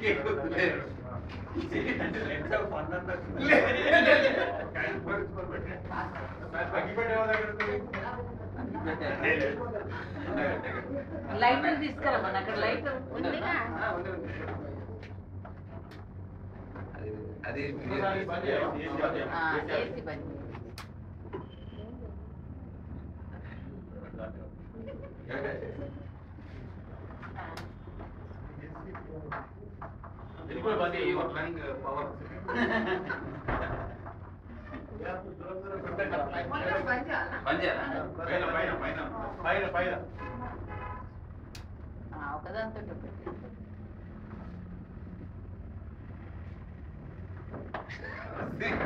Qué down చేసాం light తీసుకురమ్మని అక్కడ లైట్ ఉందిగా అది ఆ, ఏసీ బంద్ ఆ, ఒకదాంతో ఒకటి first cake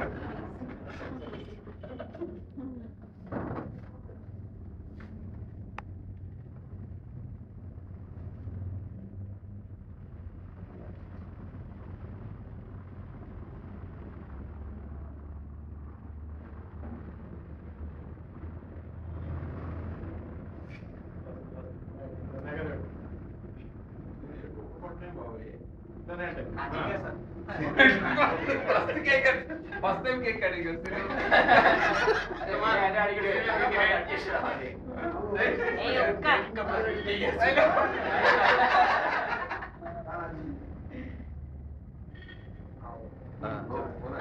first time cake cutting ఏ ఒక్క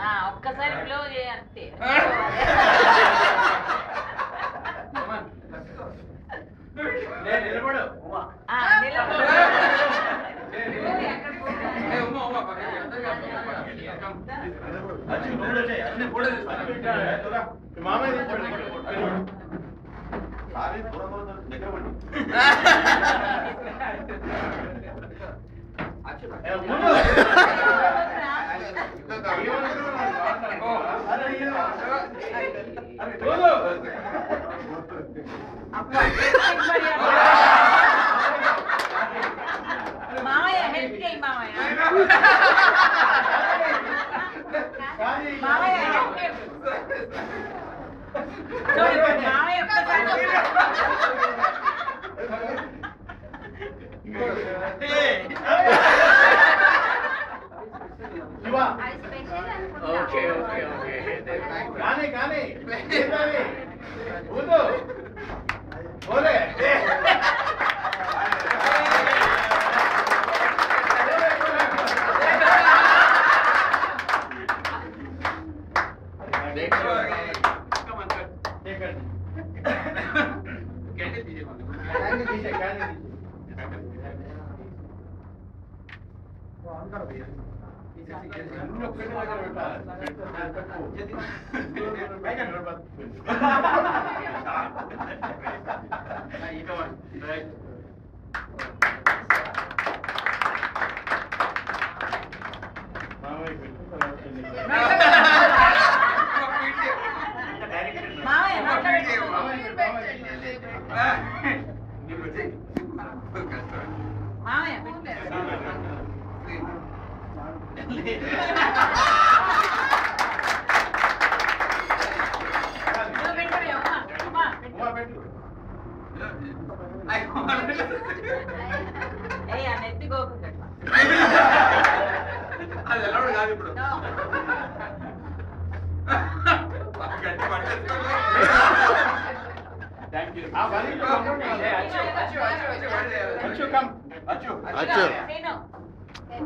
ఆ, ఒక్కసారి బ్లో చేయ అబ్బా, మామయ్య హెల్ప్ చేయి మామయ్య 妈妈也要配裤子终妈妈也分开了 कहने दीजिए అది ఎలా కాదు ఇప్పుడు గట్టి పట్టేసుకోండి. థ్యాంక్ యూ ఆ పని అచ్చు, అచ్చు, అచ్చు, అచ్చు, పడే. అచ్చు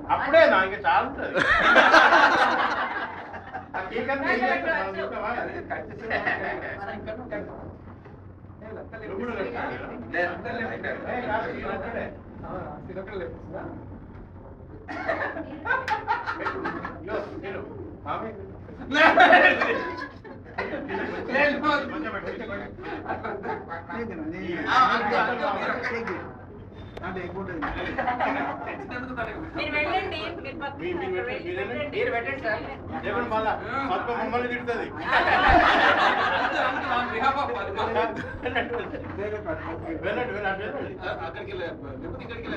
அப்படியே நான் இங்க சார்ந்து కొంచెం మీరు వెళ్ళండి మీరు పెట్టండి సార్. మమ్మల్ని తిడుతుంది. అక్కడికి లేకపోతే ఇక్కడికి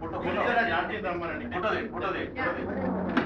photo photo. Photo photo photo